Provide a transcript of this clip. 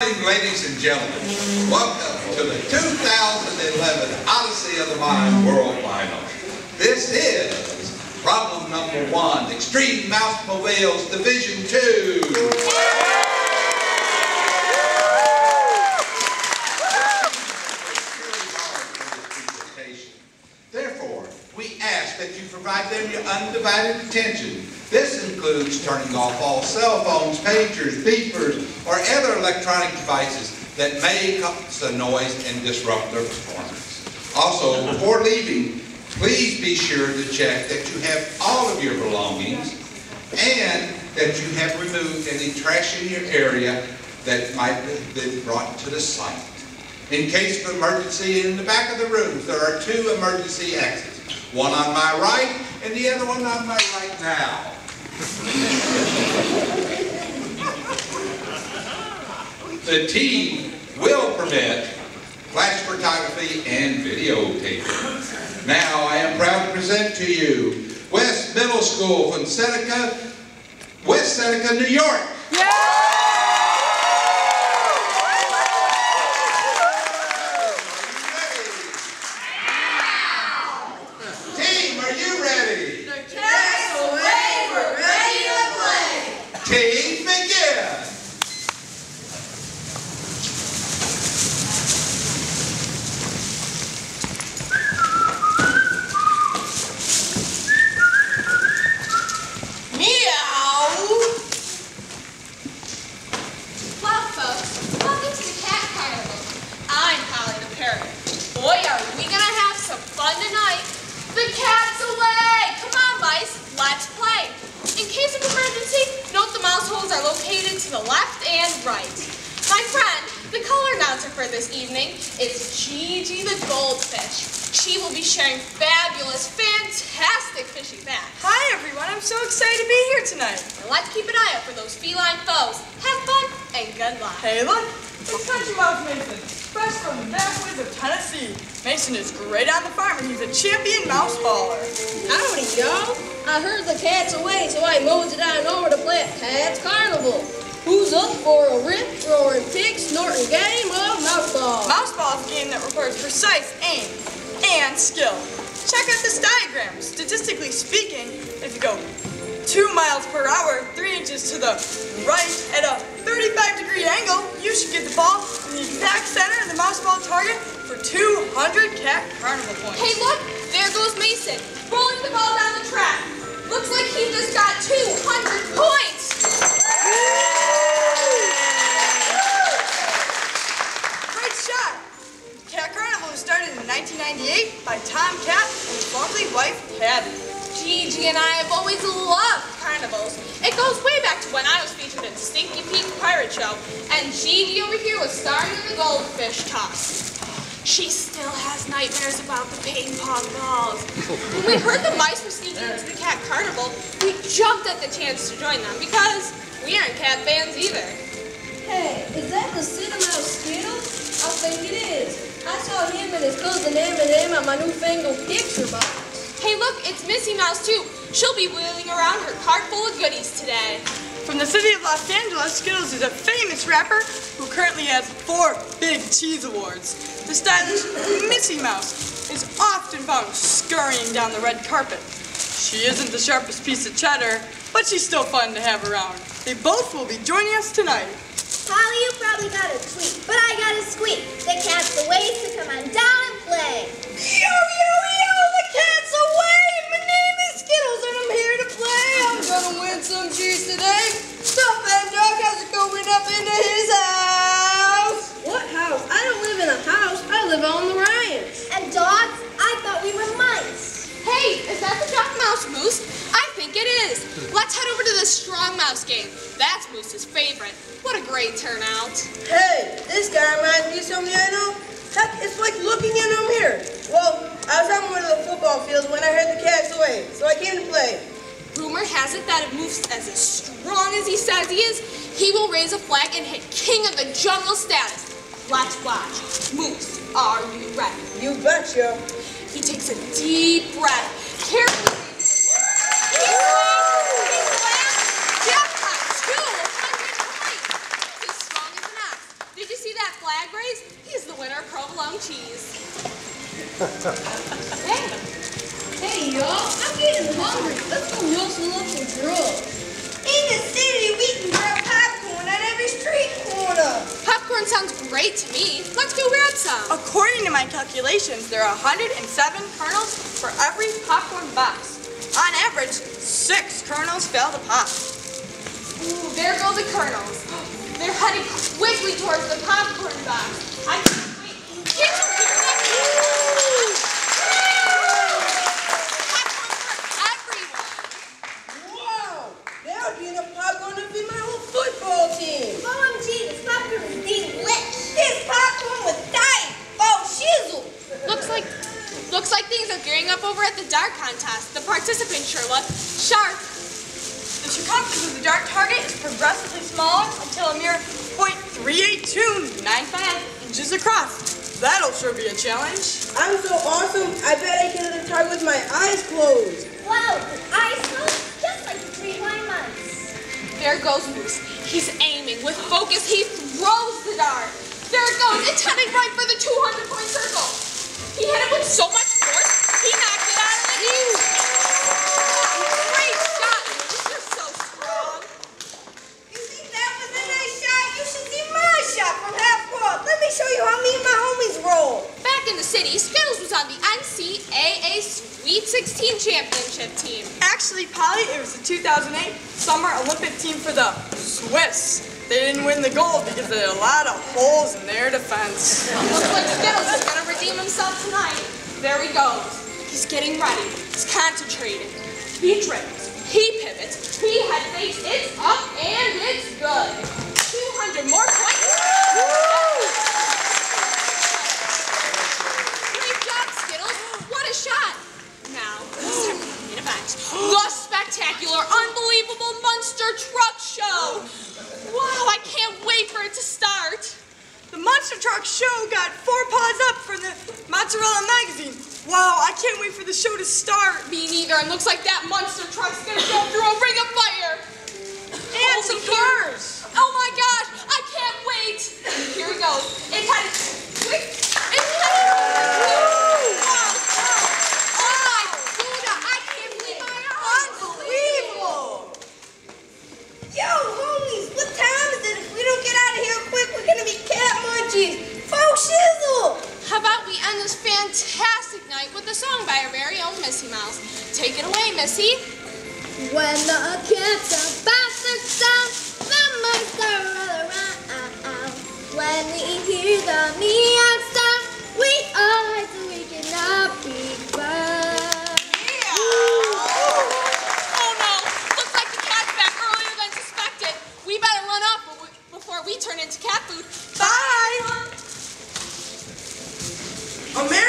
ladies and gentlemen. Welcome to the 2011 Odyssey of the Mind World Final. This is problem number one, Extreme Mouse Mobiles Division 2. Therefore, we ask that you provide them your undivided attention. This includes turning off all cell phones, pagers, beepers, or other electronic devices that may cause noise and disrupt their performance. Also, before leaving, please be sure to check that you have all of your belongings and that you have removed any trash in your area that might have been brought to the site. In case of emergency, in the back of the rooms, there are two emergency exits. One on my right and the other one on my right now. The team will permit flash photography and videotaping. Now I am proud to present to you West Middle School from Seneca, West Seneca, New York. Team, are you ready? Cast away, we're ready to play. Team, begin. Meow. Well, folks, welcome to the Cat Carnival. I'm Holly the Parrot. Boy, are we gonna have some fun tonight. The cat's away! Come on, mice, let's play. In case of emergency, note the mouse holes are located to the left and right. My friend, the color announcer for this evening, is Gigi the Goldfish. She will be sharing fabulous, fantastic fishing facts. Hi everyone, I'm so excited to be here tonight. And let's keep an eye out for those feline foes. Have fun and good luck. Hey look, it's Country Mouse Mason, fresh from the backwoods of Tennessee. Mason is great on the farm and he's a champion mouse baller. Howdy, y'all. I heard the cat's away, so I moseyed on over to play at Cat's Carnival. Who's up for a rip, roaring pig, snorting game of mouse ball? Mouse ball is a game that requires precise aim and skill. Check out this diagram. Statistically speaking, if you go two miles per hour, three inches to the right at a 35 degree angle, you should get the ball in the exact center of the mouse ball target 200 cat carnival points. Hey, look, there goes Mason, rolling the ball down the track. Looks like he just got 200 points. Great shot! Cat Carnival was started in 1998 by Tom Cat and his lovely wife, Patty. Gigi and I have always loved carnivals. It goes way back to when I was featured in Stinky Pete Pirate Show, and Gigi over here was starring in the goldfish toss. She still has nightmares about the ping pong balls. When we heard the mice were sneaking into the cat carnival, we jumped at the chance to join them because we aren't cat fans either. Hey, is that the Cinemouse Skittles? I think it is. I saw him and his cousin Eminem at my newfangled picture box. Hey, look, it's Missy Mouse too. She'll be wheeling around her cart full of goodies today. From the city of Los Angeles, Skittles is a famous rapper who currently has four Big Cheese Awards. The stylish Missy Mouse is often found scurrying down the red carpet. She isn't the sharpest piece of cheddar, but she's still fun to have around. They both will be joining us tonight. Polly, you probably got a Mouse game. That's Moose's favorite. What a great turnout. Hey, this guy reminds me of somebody I know. Heck, it's like looking in him here. Well, I was on one of the football fields when I heard the cat's away, so I came to play. Rumor has it that if Moose is as strong as he says he is, he will raise a flag and hit King of the Jungle status. Let's watch. Moose, are you ready? You betcha. He takes a deep breath, hustle up some grub. In the city, we can grab popcorn at every street corner. Popcorn sounds great to me. Let's go grab some. According to my calculations, there are 107 kernels for every popcorn box. On average, six kernels fail to pop. Ooh, there go the kernels. They're heading quickly towards the popcorn box. I can't wait. Get contest. The participants sure look sharp. The circumference of the dart target is progressively smaller until a mere 0.38295 inches across. That'll sure be a challenge. I'm so awesome, I bet I can hit the target with my eyes closed. Wow, eyes closed, just like the three blind mice. There goes Moose. He's aiming with focus. He throws the dart. There it goes. It's heading right for the 200 2016 championship team. Actually, Polly, it was the 2008 Summer Olympic team for the Swiss. They didn't win the gold because there are a lot of holes in their defense. Looks like Skittles is going to redeem himself tonight. There he goes. He's getting ready. He's concentrating. Beatrice, Wow, I can't wait for the show to start. Me neither. And looks like that monster truck's gonna go through a ring of fire. And some cars. Oh my gosh! I can't wait. Here we go. It's headed. Missy. When the cats are about to stop, the mice are all around. When we hear the meow sound, we all hide so we cannot be found. Oh no! Looks like the cat's back earlier than suspected. We better run off before we turn into cat food. Bye! America.